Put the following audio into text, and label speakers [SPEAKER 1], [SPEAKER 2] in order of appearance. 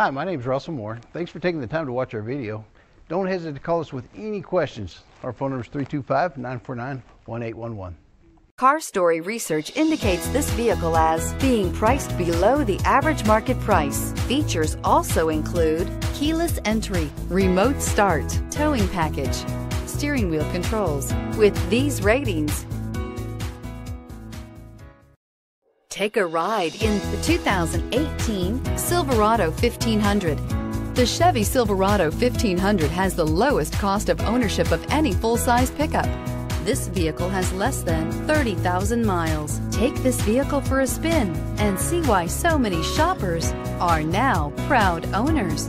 [SPEAKER 1] Hi, my name is Russell Moore. Thanks for taking the time to watch our video. Don't hesitate to call us with any questions. Our phone number is 325 949 1811.
[SPEAKER 2] Car Story research indicates this vehicle as being priced below the average market price. Features also include keyless entry, remote start, towing package, steering wheel controls. With these ratings, Take a ride in the 2018 Silverado 1500. The Chevy Silverado 1500 has the lowest cost of ownership of any full-size pickup. This vehicle has less than 30,000 miles. Take this vehicle for a spin and see why so many shoppers are now proud owners.